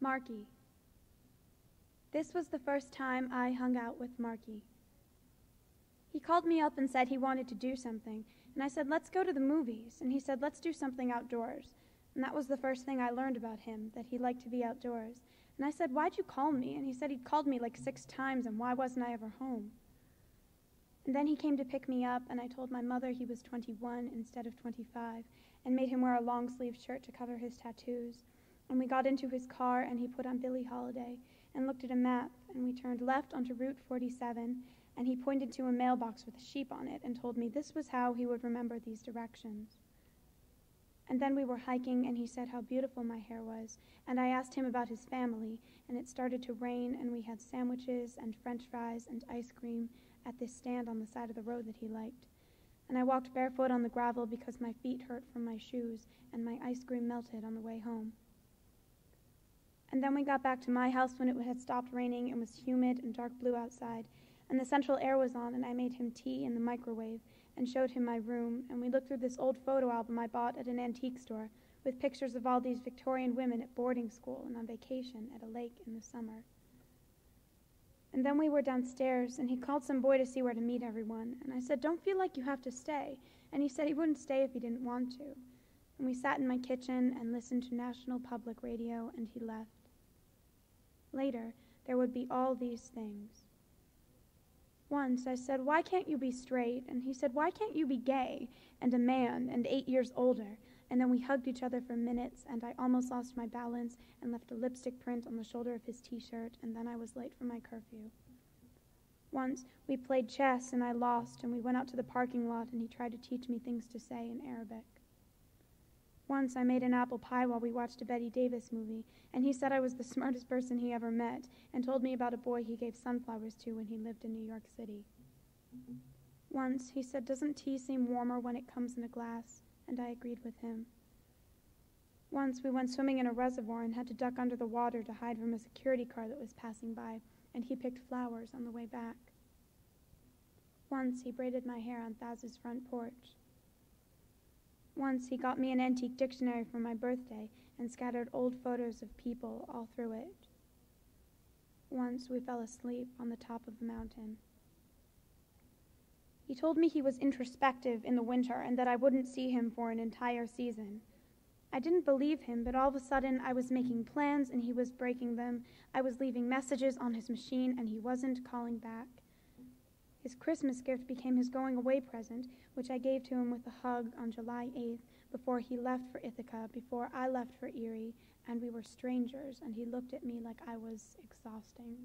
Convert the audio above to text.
Marky. This was the first time I hung out with Marky. He called me up and said he wanted to do something, and I said, Let's go to the movies. And he said, Let's do something outdoors. And that was the first thing I learned about him, that he liked to be outdoors. And I said, Why'd you call me? And he said he'd called me like six times, and why wasn't I ever home? And then he came to pick me up, and I told my mother he was 21 instead of 25, and made him wear a long sleeved shirt to cover his tattoos. And we got into his car, and he put on Billie Holiday and looked at a map, and we turned left onto Route 47, and he pointed to a mailbox with a sheep on it and told me this was how he would remember these directions. And then we were hiking, and he said how beautiful my hair was, and I asked him about his family, and it started to rain, and we had sandwiches and french fries and ice cream at this stand on the side of the road that he liked. And I walked barefoot on the gravel because my feet hurt from my shoes, and my ice cream melted on the way home. And then we got back to my house when it had stopped raining and was humid and dark blue outside, and the central air was on, and I made him tea in the microwave and showed him my room, and we looked through this old photo album I bought at an antique store with pictures of all these Victorian women at boarding school and on vacation at a lake in the summer. And then we were downstairs, and he called some boy to see where to meet everyone, and I said, Don't feel like you have to stay. And he said he wouldn't stay if he didn't want to. And we sat in my kitchen and listened to National Public Radio, and he left. Later, there would be all these things. Once I said, Why can't you be straight? And he said, Why can't you be gay and a man and eight years older? And then we hugged each other for minutes, and I almost lost my balance and left a lipstick print on the shoulder of his t shirt, and then I was late for my curfew. Once we played chess, and I lost, and we went out to the parking lot, and he tried to teach me things to say in Arabic. Once I made an apple pie while we watched a Bette Davis movie, and he said I was the smartest person he ever met, and told me about a boy he gave sunflowers to when he lived in New York City. Once he said, Doesn't tea seem warmer when it comes in a glass? And I agreed with him. Once we went swimming in a reservoir and had to duck under the water to hide from a security car that was passing by, and he picked flowers on the way back. Once he braided my hair on Thaz's front porch. Once he got me an antique dictionary for my birthday and scattered old photos of people all through it. Once we fell asleep on the top of the mountain. He told me he was introspective in the winter and that I wouldn't see him for an entire season. I didn't believe him, but all of a sudden I was making plans and he was breaking them. I was leaving messages on his machine and he wasn't calling back. His Christmas gift became his going away present, which I gave to him with a hug on July 8th before he left for Ithaca, before I left for Erie, and we were strangers, and he looked at me like I was exhausting.